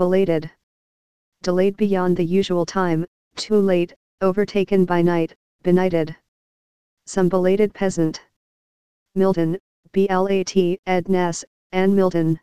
belated. Delayed beyond the usual time, too late, overtaken by night, benighted. Some belated peasant. Milton, B.L.A.T. ed. Ness, and Milton.